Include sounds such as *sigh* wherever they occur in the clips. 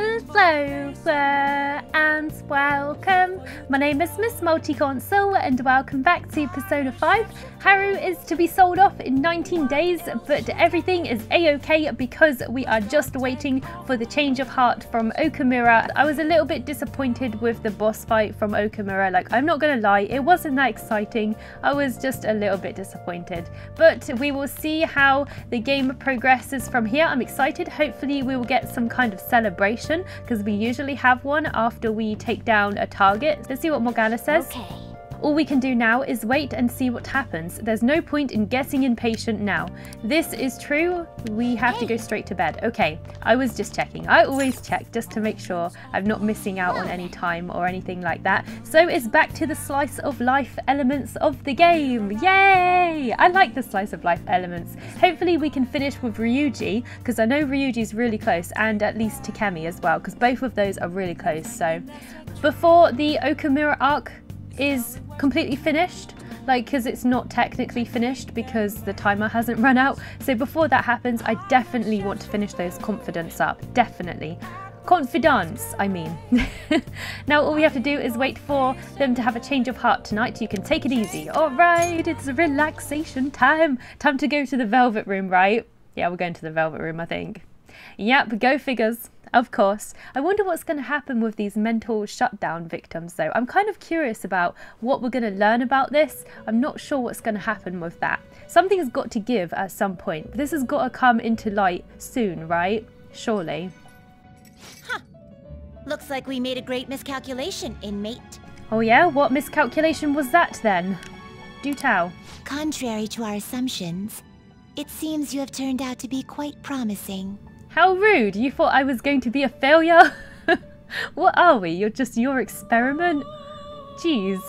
Hello and welcome. My name is Miss Multi-Console and welcome back to Persona 5. Haru is to be sold off in 19 days but everything is a-okay because we are just waiting for the change of heart from Okumura. I was a little bit disappointed with the boss fight from Okumura, like I'm not gonna lie, it wasn't that exciting. I was just a little bit disappointed. But we will see how the game progresses from here. I'm excited. Hopefully we will get some kind of celebration because we usually have one after we take down a target. Let's see what Morgana says. Okay. All we can do now is wait and see what happens. There's no point in getting impatient now. This is true. We have to go straight to bed. Okay, I was just checking. I always check just to make sure I'm not missing out on any time or anything like that. So it's back to the slice of life elements of the game. Yay! I like the slice of life elements. Hopefully we can finish with Ryuji because I know Ryuji's really close and at least Takemi as well because both of those are really close. So before the Okumura arc is completely finished like because it's not technically finished because the timer hasn't *laughs* run out. So before that happens i definitely want to finish those confidence up. Definitely. Confidence i mean. *laughs* Now all we have to do is wait for them to have a change of heart tonight. You can take it easy. All right it's relaxation time. Time to go to the velvet room right? Yeah we're going to the velvet room i think. Yep go figures of course. I wonder what's going to happen with these mental shutdown victims, though. I'm kind of curious about what we're going to learn about this. I'm not sure what's going to happen with that. Something's got to give at some point. This has got to come into light soon, right? Surely. Huh. Looks like we made a great miscalculation, inmate. Oh, yeah? What miscalculation was that then? Do tell. Contrary to our assumptions, it seems you have turned out to be quite promising. How rude! You thought I was going to be a failure? *laughs* what are we? You're just your experiment? Jeez.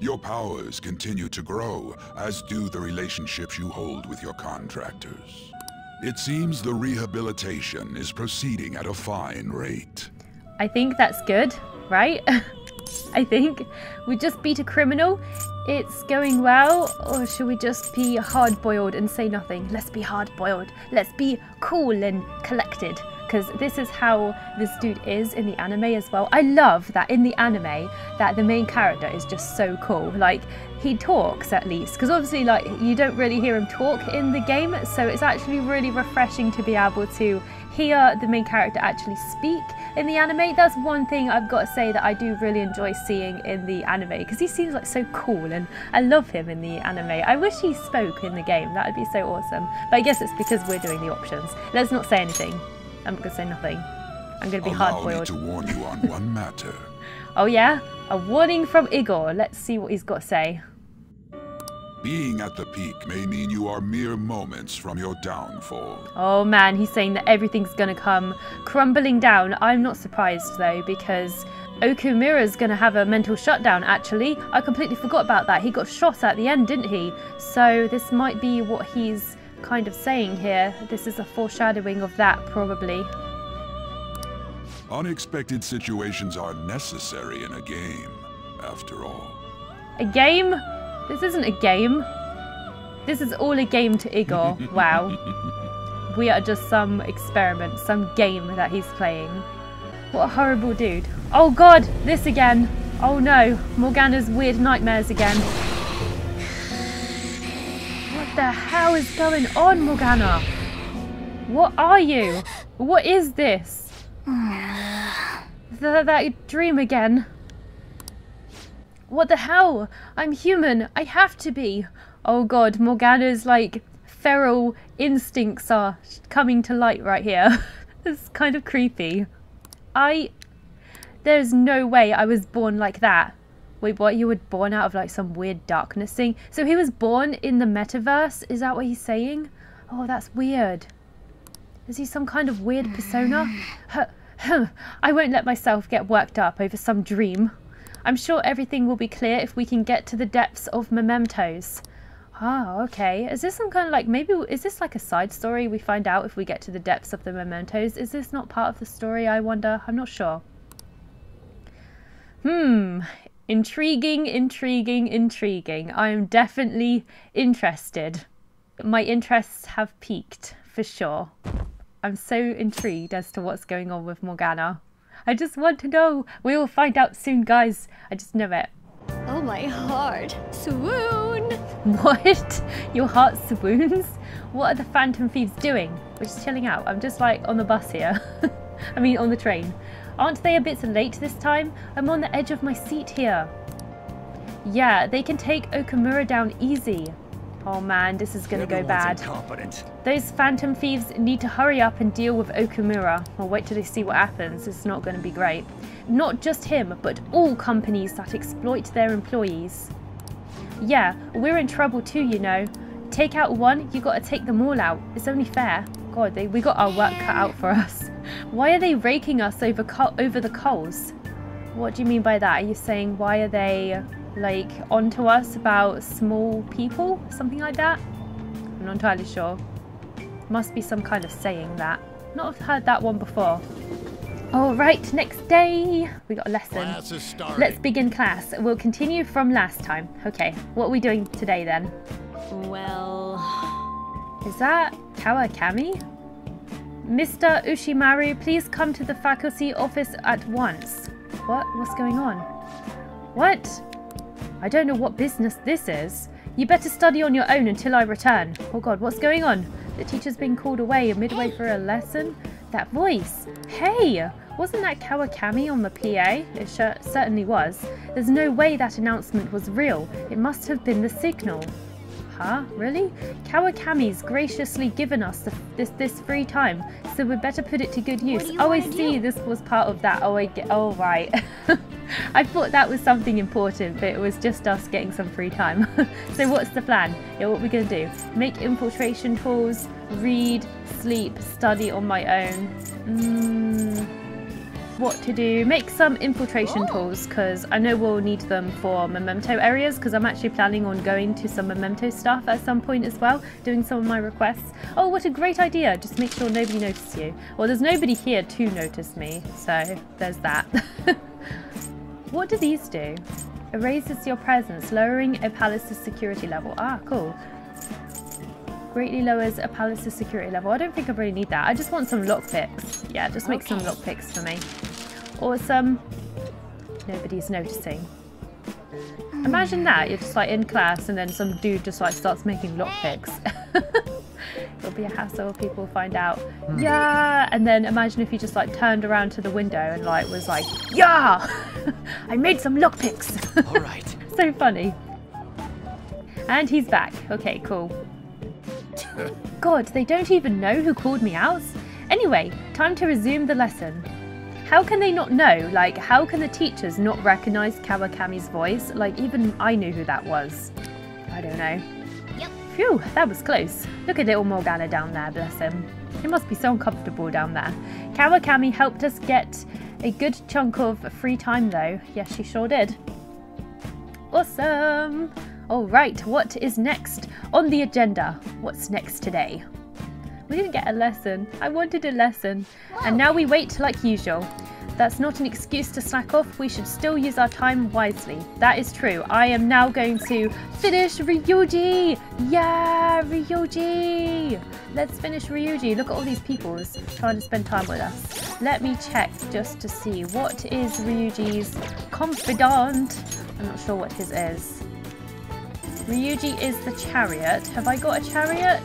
Your powers continue to grow, as do the relationships you hold with your contractors. It seems the rehabilitation is proceeding at a fine rate. I think that's good, right? *laughs* I think we just beat a criminal. It's going well, or should we just be hard boiled and say nothing? Let's be hard boiled. Let's be cool and collected. Because this is how this dude is in the anime as well. I love that in the anime that the main character is just so cool. Like he talks at least, because obviously like you don't really hear him talk in the game, so it's actually really refreshing to be able to hear the main character actually speak in the anime. That's one thing I've got to say that I do really enjoy seeing in the anime because he seems like so cool and I love him in the anime. I wish he spoke in the game. That would be so awesome. But I guess it's because we're doing the options. Let's not say anything. I'm not going to say nothing. I'm going to be Allow me hard-boiled. to warn you on one *laughs* matter. Oh yeah? A warning from Igor. Let's see what he's got to say. Being at the peak may mean you are mere moments from your downfall. Oh man, he's saying that everything's gonna come crumbling down. I'm not surprised though, because Okumura's gonna have a mental shutdown actually. I completely forgot about that. He got shot at the end, didn't he? So this might be what he's kind of saying here. This is a foreshadowing of that, probably. Unexpected situations are necessary in a game, after all. A game? This isn't a game. This is all a game to Igor. *laughs* Wow. we are just some experiment, some game that he's playing. What a horrible dude. Oh god, this again. Oh no, Morgana's weird nightmares again. What the hell is going on, Morgana? What are you? What is this? *sighs* That, that dream again. What the hell? I'm human. I have to be. Oh god, Morgana's like feral instincts are coming to light right here. *laughs* it's kind of creepy. I. There's no way I was born like that. Wait, what? You were born out of like some weird darkness thing? So he was born in the metaverse? Is that what he's saying? Oh, that's weird. Is he some kind of weird persona? *sighs* I won't let myself get worked up over some dream. I'm sure everything will be clear if we can get to the depths of mementos. Oh, okay. Is this some kind of like maybe is this like a side story we find out if we get to the depths of the mementos? Is this not part of the story? I wonder. I'm not sure. Hmm. Intriguing, intriguing, intriguing. I am definitely interested. My interests have peaked for sure. I'm so intrigued as to what's going on with Morgana. I just want to know. We will find out soon, guys. I just know it. Oh, my heart. Swoon! *laughs* What? Your heart swoons? What are the Phantom Thieves doing? We're just chilling out. I'm just like on the bus here. *laughs* I mean, on the train. Aren't they a bit late this time? I'm on the edge of my seat here. Yeah, they can take Okumura down easy. Oh man, this is gonna go bad. Incompetent. Those Phantom Thieves need to hurry up and deal with Okumura. Or wait till they see what happens. It's not gonna be great. Not just him, but all companies that exploit their employees. Yeah, we're in trouble too, you know. Take out one, you gotta take them all out. It's only fair. God, they, we got our work cut out for us. *laughs* Why are they raking us over over the coals? What do you mean by that? Are you saying why are they like onto us about small people, something like that? I'm not entirely sure. Must be some kind of saying that. Not have heard that one before. All right, next day we got a lesson. Class is starting. Let's begin class. We'll continue from last time. Okay, what are we doing today then? Well, Is that Kawakami? Mr. Ushimaru, please come to the faculty office at once. What? What's going on? What? I don't know what business this is. You better study on your own until I return. Oh god, what's going on? The teacher's been called away midway for a lesson? That voice! Hey! Wasn't that Kawakami on the PA? It sure, certainly was. There's no way that announcement was real. It must have been the signal. Huh? Really? Kawakami's graciously given us the, this this free time, so we'd better put it to good use. Oh, I see. do? This was part of that. Oh, I get. Oh, right. *laughs* I thought that was something important, but it was just us getting some free time. *laughs* so what's the plan? Yeah, what are we're gonna do? Make infiltration tools, read, sleep, study on my own. Mm, what to do? Make some infiltration tools because I know we'll need them for memento areas because I'm actually planning on going to some memento stuff at some point as well, doing some of my requests. Oh, what a great idea! Just make sure nobody notices you. Well, there's nobody here to notice me, so there's that. *laughs* what do these do? Erases your presence, lowering a palace's security level. Ah, cool. Greatly lowers a palace's security level. I don't think I really need that. I just want some lockpicks. Yeah, just make some Okay. lockpicks for me. Awesome. Nobody's noticing. Imagine that, you're just like in class and then some dude just like starts making lockpicks. *laughs* It'll be a hassle, people find out. Hmm. Yeah! And then imagine if you just like turned around to the window and like was like, Yeah! *laughs* I made some lockpicks! All right. *laughs* so funny. And he's back. Okay, cool. *laughs* God, they don't even know who called me out? Anyway, time to resume the lesson. How can they not know? Like, how can the teachers not recognize Kawakami's voice? Like, even I knew who that was. I don't know. Phew, that was close. Look at little Morgana down there, bless him. He must be so uncomfortable down there. Kawakami helped us get a good chunk of free time, though. Yes, she sure did. Awesome! Alright, what is next on the agenda? What's next today? We didn't get a lesson. I wanted a lesson. And now we wait like usual. That's not an excuse to slack off. We should still use our time wisely. That is true. I am now going to finish Ryuji! Yeah, Ryuji! Let's finish Ryuji. Look at all these people trying to spend time with us. Let me check just to see what is Ryuji's confidant. I'm not sure what his is. Ryuji is the chariot. Have I got a chariot?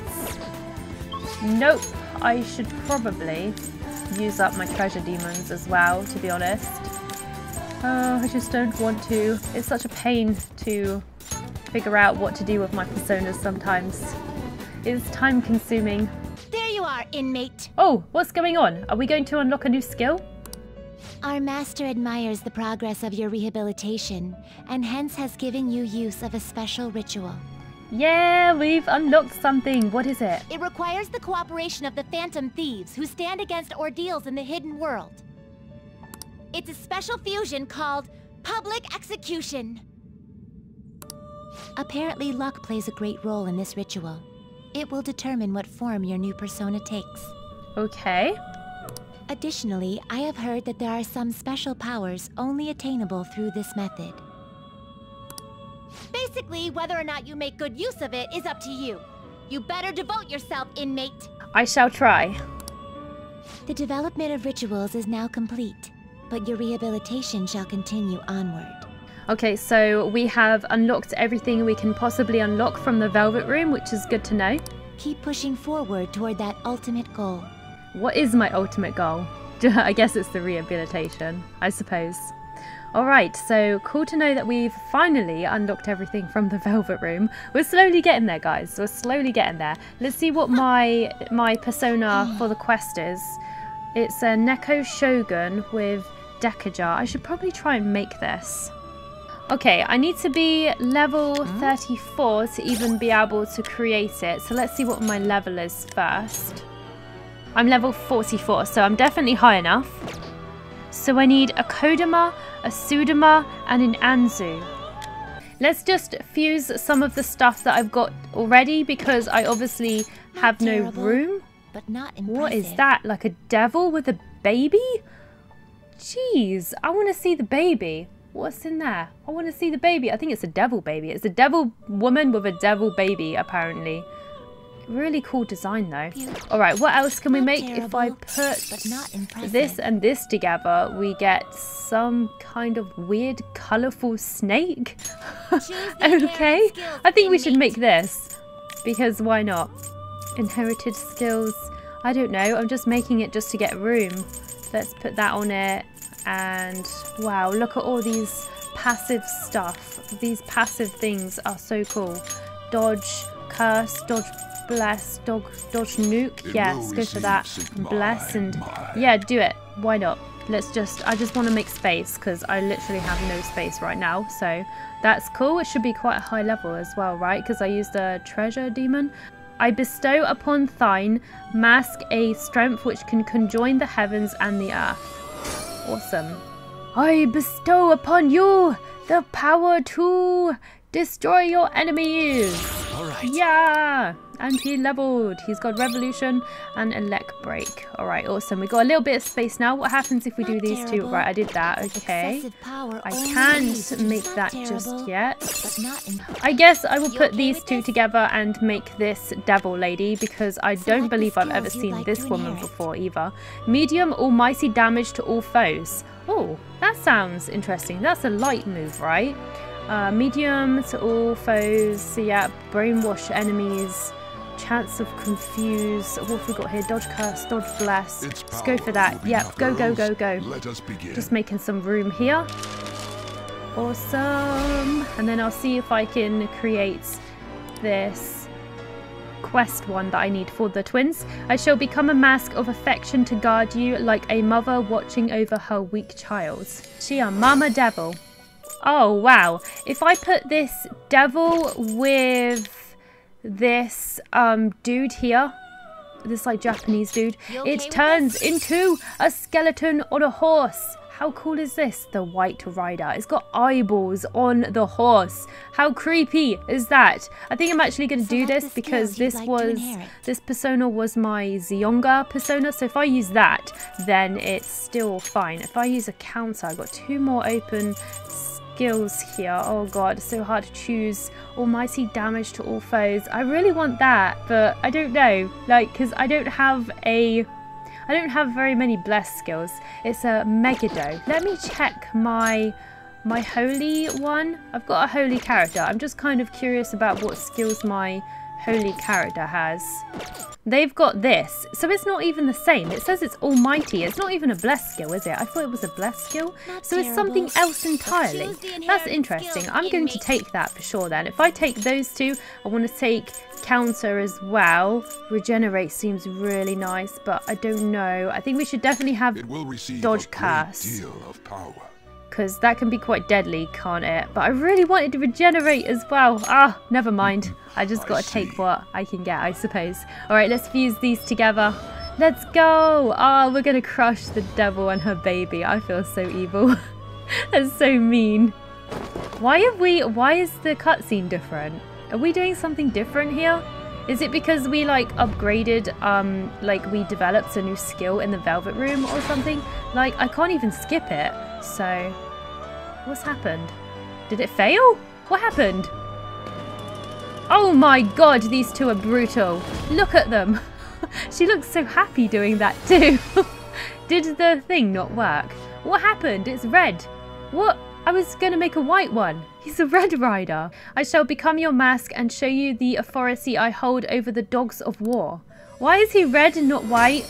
Nope. I should probably use up my treasure demons as well, to be honest. Oh, I just don't want to. It's such a pain to figure out what to do with my personas sometimes. It's time consuming. There you are, inmate. Oh, what's going on? Are we going to unlock a new skill? Our master admires the progress of your rehabilitation, and hence has given you use of a special ritual. Yeah, we've unlocked something. What is it? It requires the cooperation of the Phantom Thieves who stand against ordeals in the hidden world. It's a special fusion called Public Execution. Apparently, luck plays a great role in this ritual. It will determine what form your new persona takes. Okay. Additionally, I have heard that there are some special powers only attainable through this method. Basically, whether or not you make good use of it is up to you. You better devote yourself, inmate. I shall try. The development of rituals is now complete, but your rehabilitation shall continue onward. Okay, so we have unlocked everything we can possibly unlock from the Velvet Room, which is good to know. Keep pushing forward toward that ultimate goal. What is my ultimate goal? *laughs* I guess it's the rehabilitation, I suppose. Alright, so cool to know that we've finally unlocked everything from the *laughs* Velvet Room. We're slowly getting there, guys. We're slowly getting there. Let's see what my my persona for the quest is. It's a Neko Shogun with Dekaja. I should probably try and make this. Okay, I need to be level hmm? 34 to even be able to create it. So let's see what my level is first. I'm level 44, so I'm definitely high enough. So I need a Kodama, a Sudama, and an Anzu. Let's just fuse some of the stuff that I've got already because I obviously have no terrible, room. But not impressive. What is that? Like a devil with a baby? Jeez, I want to see the baby. What's in there? I want to see the baby. I think it's a devil baby. It's a devil woman with a devil baby, apparently. Really cool design, though. All right, what else can we make? If I put but not impressive. this and this together, we get some kind of weird, colourful snake. *laughs* okay, I think we should make this because why not? Inherited skills. I don't know. I'm just making it just to get room. Let's put that on it. And wow, look at all these passive stuff. These passive things are so cool. Dodge, curse, dodge, bless, dog, dodge, nuke. Yes, will go for that. bless and yeah, do it. Why not? Let's just, I just want to make space because I literally have no space right now. So that's cool. It should be quite a high level as well, right? Because I used a treasure demon. I bestow upon thine mask a strength which can conjoin the heavens and the earth. Awesome. I bestow upon you the power to destroy your enemies. All right. Yeah, and he leveled. He's got revolution and Elec Break. All right, awesome. We got a little bit of space now. What happens if we do Not these two? Right, I did that. Okay. I can't make not that just yet. But not im- I guess I will You put okay these two this? together and make this devil lady because I don't believe I've ever seen like this woman before either. Medium almighty damage to all foes. Oh, that sounds interesting. That's a light move, right? Uh, medium to all foes. So yeah, brainwash enemies. Chance of confuse. What have we got here? Dodge curse, dodge bless. Let's go for that. Yep, go, go, go, go. Let us begin. Just making some room here. Awesome. And then I'll see if I can create this quest one that I need for the twins. I shall become a mask of affection to guard you like a mother watching over her weak child. She a mama devil. Oh, wow. If I put this devil with this um dude here, this like Japanese dude, okay it turns into a skeleton on a horse. How cool is this? The White Rider. It's got eyeballs on the horse. How creepy is that? I think I'm actually going to do this because this like was this persona was my Zionga persona. So if I use that, then it's still fine. If I use a counter, I've got two more open skills here. Oh god, so hard to choose. Almighty damage to all foes. I really want that, but I don't know. Like, because I don't have a... I don't have very many blessed skills. It's a Megido. Let me check my my holy one. I've got a holy character. I'm just kind of curious about what skills my holy character has. They've got this, so it's not even the same. It says it's almighty. It's not even a blessed skill, is it? I thought it was a blessed skill. Not so it's something else entirely. That's interesting. I'm going to take that for sure then. If I take those two, I want to take counter as well. Regenerate seems really nice, but I don't know. I think we should definitely have It will receive Dodge a great curse. Deal of power. because that can be quite deadly, can't it? But I really wanted to regenerate as well. Ah, never mind. I just got to take what I can get, I suppose. All right, let's fuse these together. Let's go. Ah, we're going to crush the devil and her baby. I feel so evil. *laughs* That's so mean. Why have we, why is the cutscene different? Are we doing something different here? Is it because we like upgraded, um, like we developed a new skill in the Velvet Room or something? Like, I can't even skip it. So, what's happened? Did it fail? What happened? Oh my god, these two are brutal. Look at them. *laughs* she looks so happy doing that too. *laughs* Did the thing not work? What happened? It's red. What? I was going to make a white one. He's a red rider. I shall become your mask and show you the authority I hold over the dogs of war. Why is he red and not white?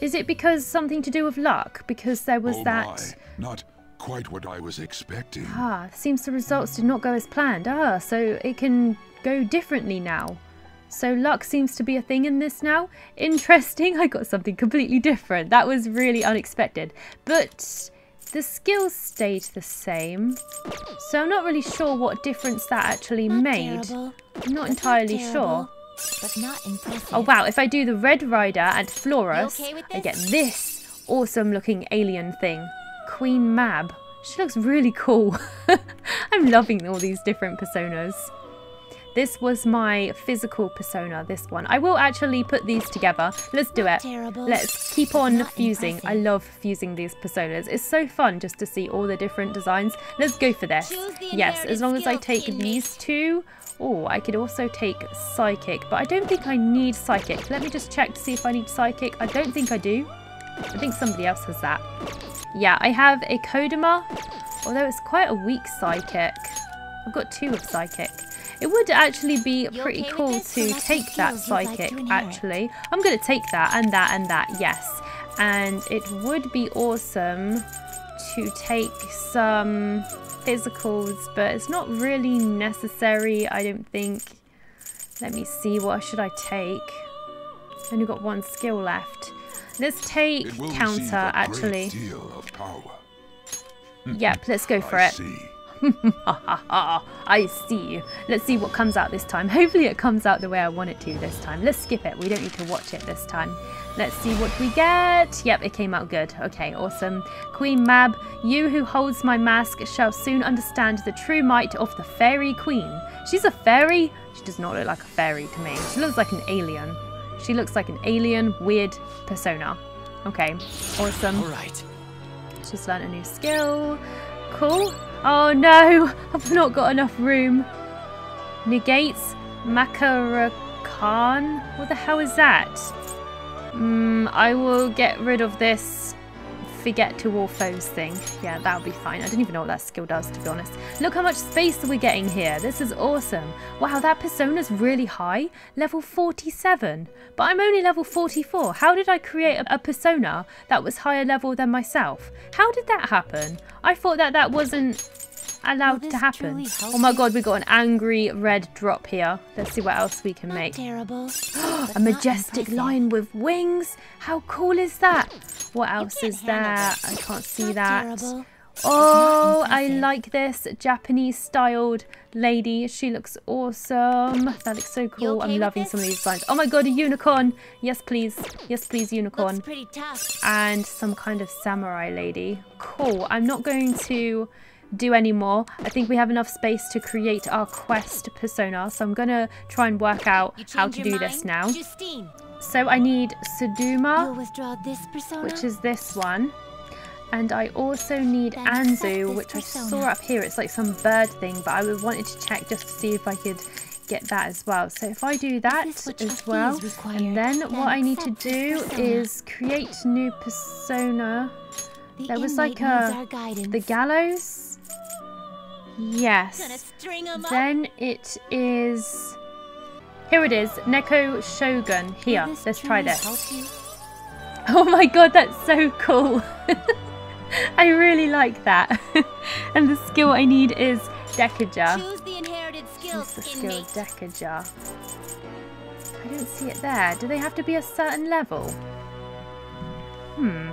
Is it because something to do with luck? Because there was oh that... My. Not quite what I was expecting. Ah, seems the results did not go as planned. Ah, so it can go differently now. So luck seems to be a thing in this now. Interesting. *laughs* I got something completely different. That was really unexpected. But the skills stayed the same. So I'm not really sure what difference that actually Not made. terrible, I'm not but entirely terrible, sure. But not impressive. Oh wow, if I do the Red Rider and Flauros, okay I get this? this awesome looking alien thing. Queen Mab. She looks really cool. *laughs* I'm loving all these different personas. This was my physical persona, this one. I will actually put these together. Let's do it. terrible, Let's keep on fusing. I love fusing these personas. It's so fun just to see all the different designs. Let's go for this. Yes, as long as I take teammate. these two. Oh, I could also take Psychic, but I don't think I need Psychic. Let me just check to see if I need Psychic. I don't think I do. I think somebody else has that. Yeah, I have a Kodama, although it's quite a weak Psychic. I've got two of Psychic. It would actually be pretty okay cool to take that you'd like Psychic, actually. I'm going to take that and that and that, yes. And it would be awesome to take some physicals, but it's not really necessary, I don't think. Let me see, what should I take? Only got one skill left. Let's take It will receive counter, actually. Great deal of power. Yep, let's go for I it. *laughs* see. I see. Let's see what comes out this time. Hopefully it comes out the way I want it to this time. Let's skip it. We don't need to watch it this time. Let's see what we get. Yep, it came out good. Okay, awesome. Queen Mab, you who holds my mask shall soon understand the true might of the fairy queen. She's a fairy? She does not look like a fairy to me. She looks like an alien. She looks like an alien, weird persona. Okay, awesome. All right. Just learned a new skill. Cool. Oh no, *laughs* I've not got enough room. Negates Makarakarn? What the hell is that? Mm, I will get rid of this forget to all foes thing. Yeah, that'll be fine. I don't even know what that skill does, to be honest. Look how much space we're getting here. This is awesome. Wow, that persona's really high. Level 47. But I'm only level 44. How did I create a, a persona that was higher level than myself? How did that happen? I thought that that wasn't allowed to happen. Oh my god, we got an angry red drop here. Let's see what else we can Not make. *gasps* terrible. A majestic lion with wings. How cool is that? What else is there? I can't see that. Oh, I like this Japanese styled lady. She looks awesome. That looks so cool. okay I'm loving some of these designs. Oh my god, a unicorn. Yes, please. Yes, please, unicorn. Looks pretty tough. And some kind of samurai lady. Cool. I'm not going to do any more. I think we have enough space to create our quest persona. So I'm going to try and work out how to do this now. Justine, So I need Sudama withdraw this persona. which is this one. And I also need Then Anzu, which I persona. saw up here. It's like some bird thing, but I wanted to check just to see if I could get that as well. So if I do that as well, and then Then what I need to do persona. is create new persona. The there was like a- The gallows? Yes. string 'em up. Then it is... Here it is, Neko Shogun. Here, this let's try this. *laughs* Oh my god, that's so cool. *laughs* I really like that. *laughs* and the skill I need is Dekaja. Choose the inherited skills, What's the skill inmate. Dekaja? I don't see it there. Do they have to be a certain level? Hmm.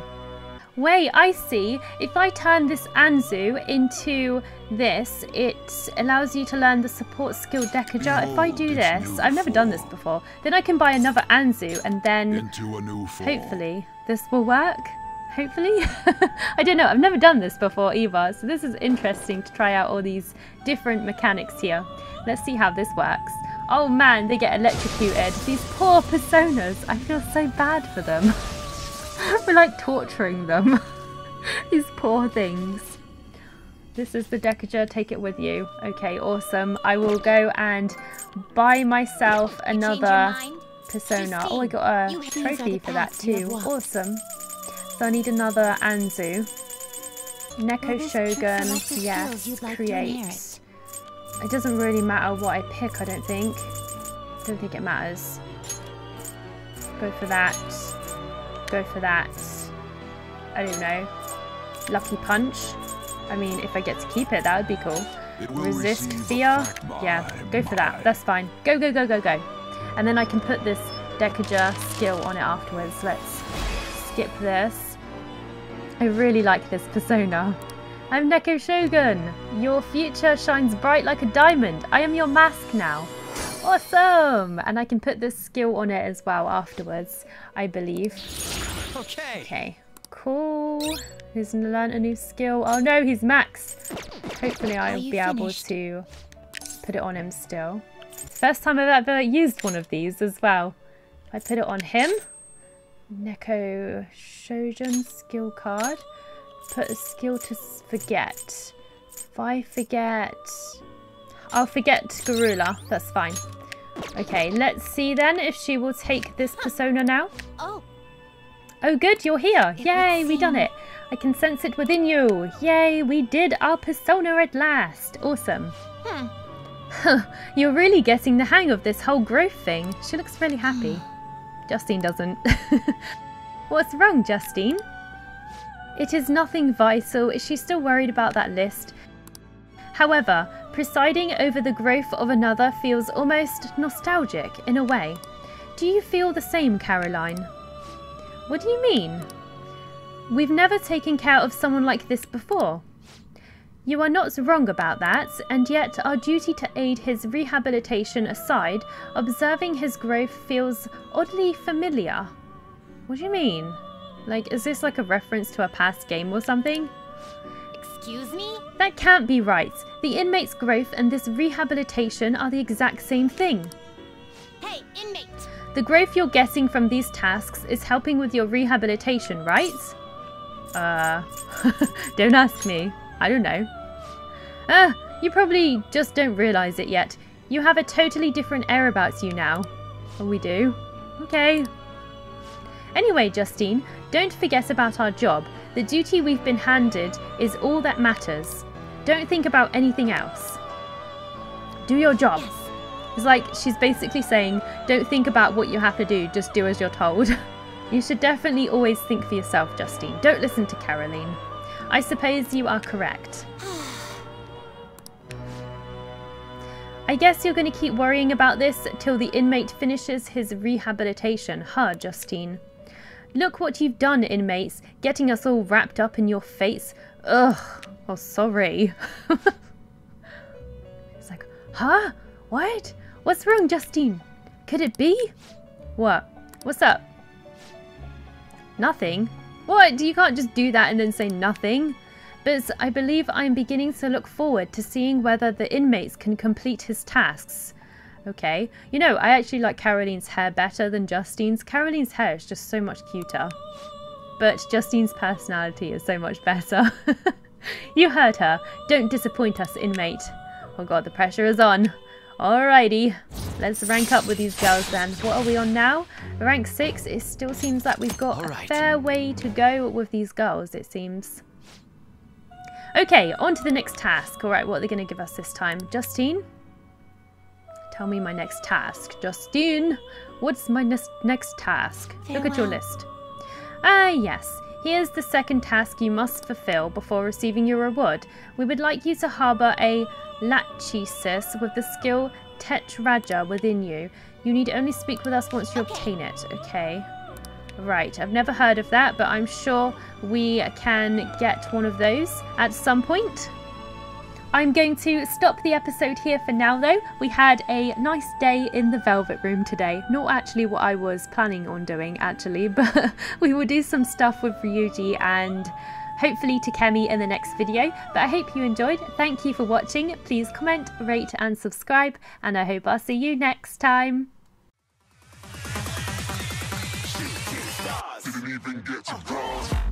Wait, I see. If I turn this Anzu into this, it allows you to learn the support skill Dekaja. If I do this, I've never done this before, then I can buy another Anzu and then Into a new form. Hopefully, this will work. Hopefully. *laughs* I don't know. I've never done this before either. So this is interesting to try out all these different mechanics here. Let's see how this works. Oh man, they get electrocuted. These poor personas. I feel so bad for them. *laughs* *laughs* We're like torturing them. *laughs* these poor things. This is the Dekaja. Take it with you. Okay, awesome. I will go and buy myself You change your another persona. Oh, I got a You- these are trophy for that paths you have too. Awesome. So I need another Anzu. Neko Will this trick Shogun, yes, skills you'd like to create. It doesn't really matter what I pick, I don't think. don't think it matters. Go for that. Go for that. I don't know. Lucky Punch. I mean, if I get to keep it, that would be cool. Resist fear. Yeah, go for that. That's fine. Go, go, go, go, go. And then I can put this Dekaja skill on it afterwards. Let's skip this. I really like this persona. I'm Neko Shogun. Your future shines bright like a diamond. I am your mask now. Awesome! And I can put this skill on it as well afterwards, I believe. Okay. Okay, cool. Who's learned a new skill? Oh no, he's Max. Hopefully I'll be able to put it on him still. First time I've ever used one of these as well. I put it on him. Neko Shogun skill card. Put a skill to forget. If I forget... I'll forget Garula. That's fine. Okay, let's see then if she will take this persona now. Oh, Oh good, you're here. It Yay, we done it. I can sense it within you. Yay, we did our persona at last. Awesome. hmm. You're really getting the hang of this whole growth thing. She looks really happy. *sighs* Justine doesn't. *laughs* What's wrong, Justine? It is nothing vital. Is she still worried about that list? However, presiding over the growth of another feels almost nostalgic in a way. Do you feel the same, Caroline? What do you mean? We've never taken care of someone like this before. You are not wrong about that, and yet our duty to aid his rehabilitation aside, observing his growth feels oddly familiar. What do you mean? Like, is this like a reference to a past game or something? Excuse me? That can't be right. The inmate's growth and this rehabilitation are the exact same thing. Hey, inmate! The growth you're getting from these tasks is helping with your rehabilitation, right? Uh, *laughs* don't ask me. I don't know. Ah, you probably just don't realise it yet. You have a totally different air about you now. Oh, we do? Okay. Anyway, Justine, don't forget about our job. The duty we've been handed is all that matters. Don't think about anything else. Do your job. Yes. It's like she's basically saying, don't think about what you have to do, just do as you're told. *laughs* you should definitely always think for yourself, Justine. Don't listen to Caroline. I suppose you are correct. *sighs* I guess you're going to keep worrying about this till the inmate finishes his rehabilitation, huh, Justine? Look what you've done, inmates, getting us all wrapped up in your fates. Ugh, oh, sorry. *laughs* It's like, huh? What? What's wrong, Justine? Could it be? What? What's up? Nothing? What? You can't just do that and then say nothing. But I believe I'm beginning to look forward to seeing whether the inmates can complete his tasks. Okay. You know, I actually like Caroline's hair better than Justine's. Caroline's hair is just so much cuter. But Justine's personality is so much better. *laughs* you heard her. Don't disappoint us, inmate. Oh god, the pressure is on. Alrighty, let's rank up with these girls then. What are we on now? Rank 6. It still seems like we've got a fair way to go with these girls, it seems. Okay, on to the next task. Alright, what are they going to give us this time? Justine? Tell me my next task. Justine, what's my next next task? Look at your list. Ah, yes. Here's the second task you must fulfill before receiving your reward. We would like you to harbour a Lachesis with the skill Tetraja within you. You need only speak with us once you obtain it, okay? Right, I've never heard of that, but I'm sure we can get one of those at some point. I'm going to stop the episode here for now, though. We had a nice day in the Velvet Room today. Not actually what I was planning on doing, actually, *laughs* but we will do some stuff with Ryuji and hopefully Takemi in the next video. But I hope you enjoyed. Thank you for watching. Please comment, rate, and subscribe, and I hope I'll see you next time. Didn't even get to.